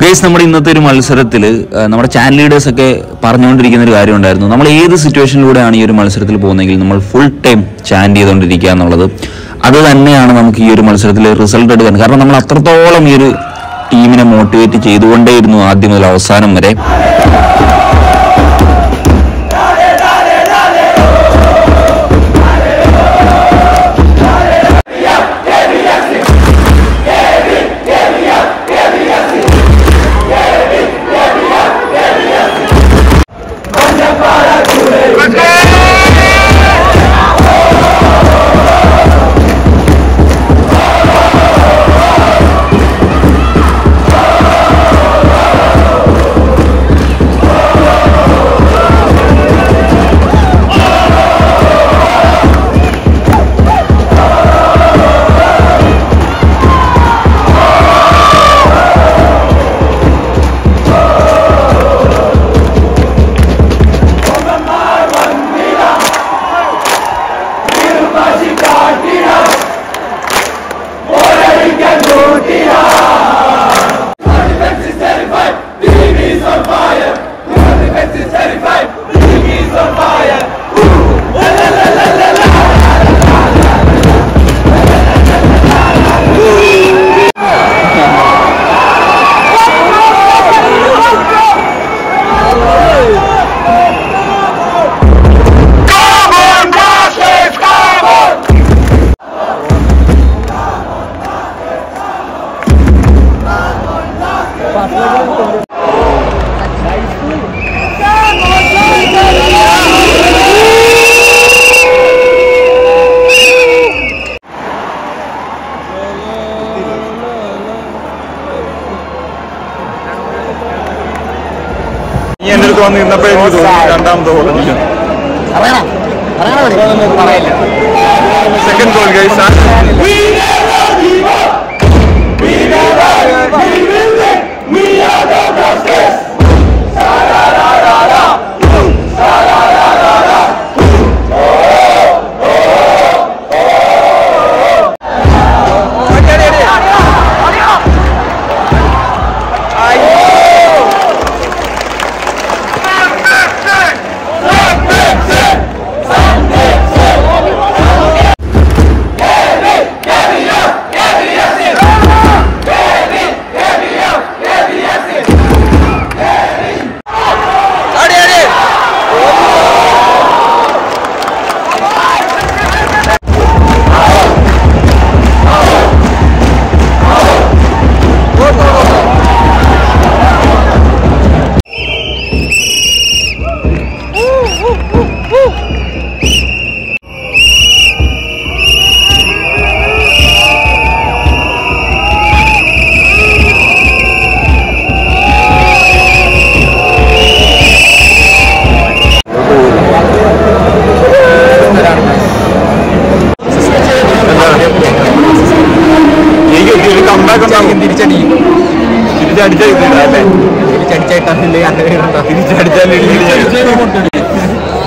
Guys നമ്മുടെ ഇന്നത്തെ ഒരു മത്സരത്തിൽ നമ്മുടെ ചാനൽ ലീഡേഴ്സ് ഒക്കെ പറഞ്ഞുകൊണ്ടിരിക്കുന്ന ഒരു കാര്യം ഉണ്ടായിരുന്നു. നമ്മൾ ഏത് സിറ്റുവേഷനിലൂടെയാണ് ഈ ഒരു മത്സരത്തിൽ പോകുന്നതെങ്കിൽ നമ്മൾ ഫുൾ ടൈം ചാൻഡ് ചെയ്തുകൊണ്ടിരിക്കുക എന്നുള്ളത്. അത് തന്നെയാണ് നമുക്ക് ഈ ഒരു മത്സരത്തിൽ റിസൾട്ട് എടുക്കാൻ. കാരണം നമ്മൾ അത്രത്തോളം ഈ ഒരു ടീമിനെ മോട്ടിവേറ്റ് ചെയ്തുകൊണ്ടേയിരുന്നു ആദ്യം മുതൽ അവസാനം വരെ. അടുത്ത് വന്ന് നിന്നപ്പോഴേ എനിക്ക് തോന്നി രണ്ടാമത്തെ ഗോൾ സെക്കൻഡ് ഗോൾ. ഗൈസ്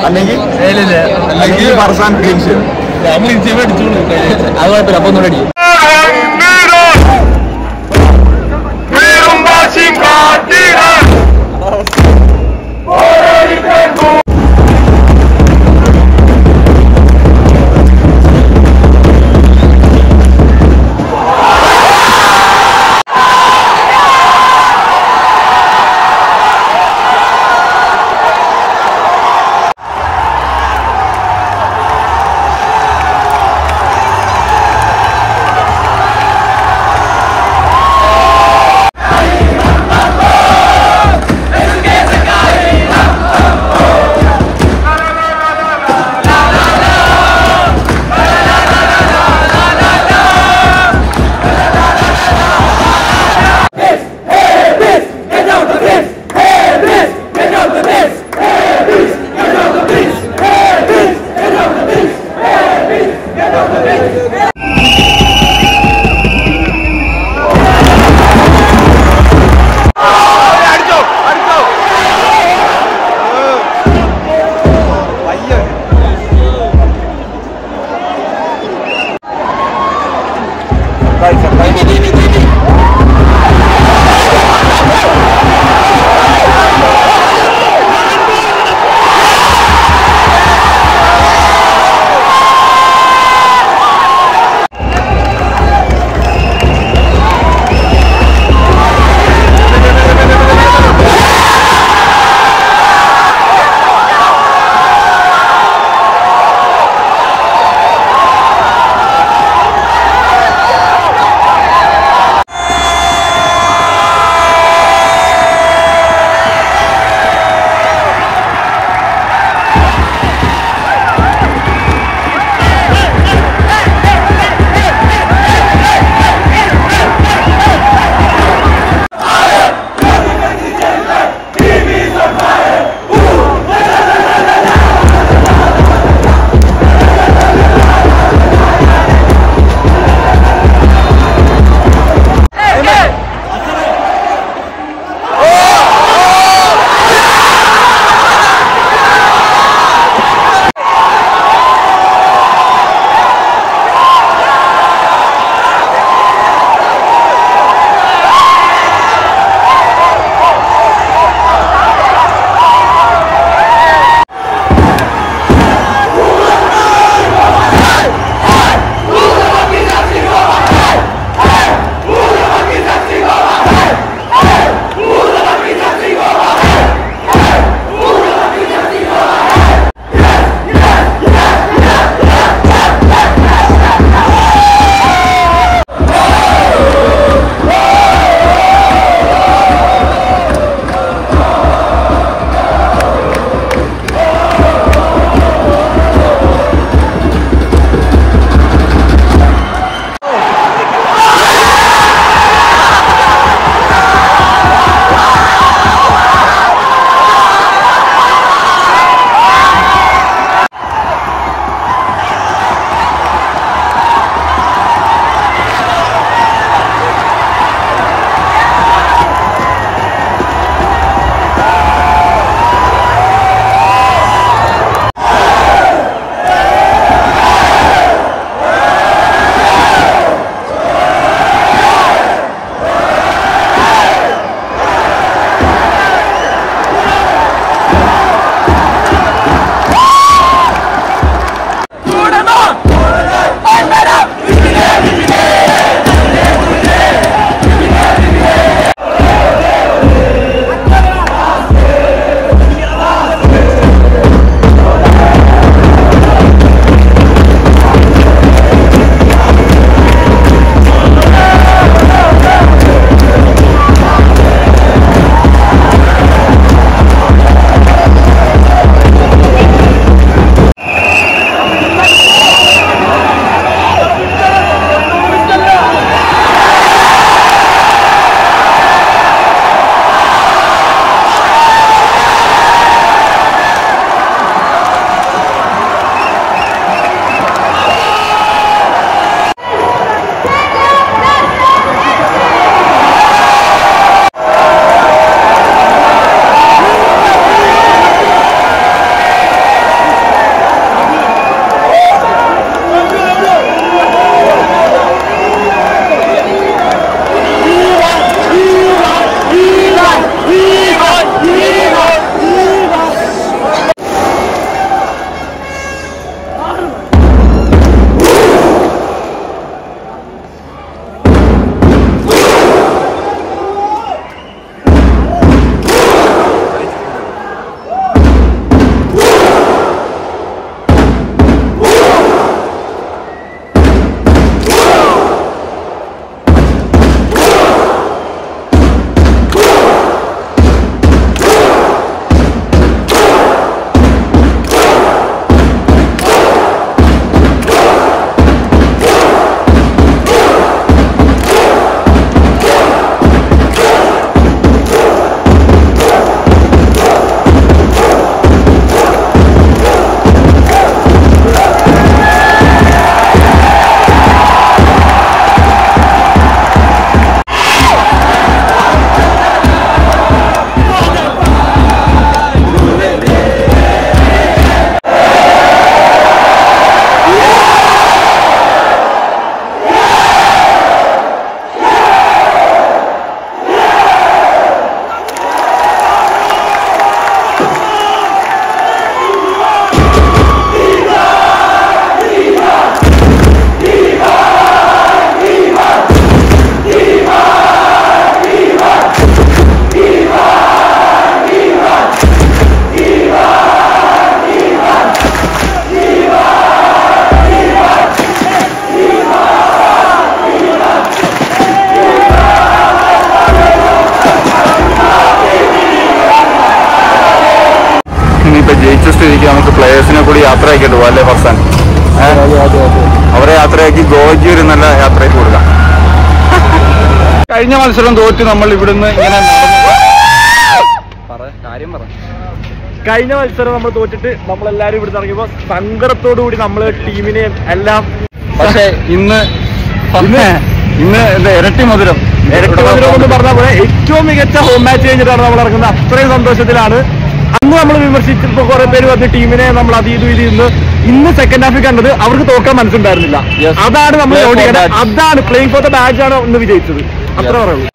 അല്ലെങ്കിൽ അല്ലെങ്കിൽ പറസാൻ ഗെയിംസ് അത് കുഴപ്പമില്ല. അപ്പൊ ഒന്നുകൂടെ അടിക്കും. 네. നമുക്ക് പ്ലേയേഴ്സിനെ കൂടി യാത്രയാക്കിയിട്ട് പോകാം അല്ലേ ഫർസാൻ അവരെ യാത്രയാക്കി ഗോവയ്ക്ക് ഒരു നല്ല യാത്രയ്ക്ക് കൊടുക്കാം. കഴിഞ്ഞ മത്സരം തോറ്റ് നമ്മൾ ഇവിടുന്ന് ഇങ്ങനെ കാര്യം പറ. കഴിഞ്ഞ മത്സരം നമ്മൾ തോറ്റിട്ട് നമ്മളെല്ലാരും ഇവിടെ ഇറങ്ങിയപ്പോ സങ്കടത്തോടു കൂടി നമ്മൾ ടീമിനെ എല്ലാം പക്ഷെ ഇന്ന് ഇന്ന്? ഇന്ന് എന്താ ഇരട്ടി മധുരം. ഇരട്ടി മധുരം എന്ന് പറഞ്ഞ പോലെ ഏറ്റവും മികച്ച ഹോം മാച്ച് കഴിഞ്ഞിട്ടാണ് നമ്മൾ ഇറങ്ങുന്നത്. അത്രയും സന്തോഷത്തിലാണ് അന്ന് നമ്മൾ വിമർശിച്ചപ്പോ കുറെ പേര് വന്ന് ടീമിനെ നമ്മൾ അത് ചെയ്തു ഇത് ഇന്ന് ഇന്ന് സെക്കൻഡ് ഹാഫിൽ കണ്ടത് അവർക്ക് തോക്കാൻ മനസ്സുണ്ടായിരുന്നില്ല. അതാണ് നമ്മൾ. അതാണ് പ്ലേയിങ് ഫോർ ദ ബാച്ച് ആണ് ഇന്ന് വിജയിച്ചത്. അത്ര പറയുള്ളൂ.